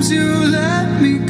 Sometimes you let me go.